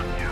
on you.